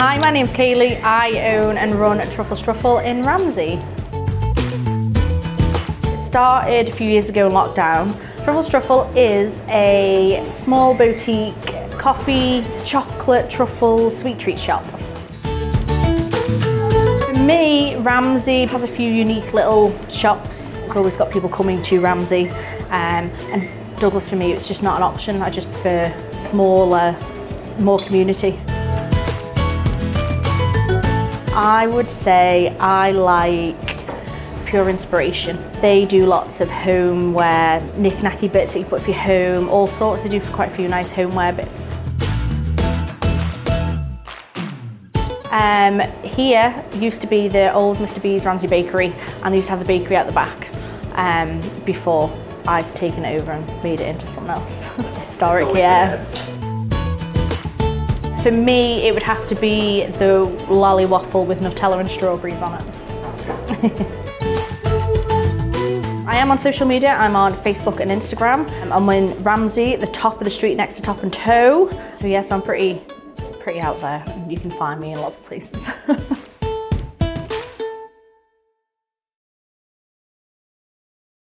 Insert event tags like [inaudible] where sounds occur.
Hi, my name's Kaylea. I own and run Truffle Stuffyl in Ramsey. It started a few years ago in lockdown. Truffle is a small boutique coffee, chocolate, truffle, sweet treat shop. For me, Ramsey has a few unique little shops. It's always got people coming to Ramsey. Um, and Douglas for me, it's just not an option. I just prefer smaller, more community. I would say I like Pure Inspiration. They do lots of homeware, knick-knacky bits that you put for your home, all sorts. They do quite a few nice homeware bits. Um, here used to be the old Mr B's Ramsey Bakery and they used to have the bakery at the back um, before I've taken it over and made it into something else. [laughs] Historic, yeah. For me, it would have to be the lolly waffle with Nutella and strawberries on it. [laughs] I am on social media. I'm on Facebook and Instagram. I'm in Ramsey, the top of the street next to Top and Toe. So yes, I'm pretty, pretty out there. You can find me in lots of places. [laughs]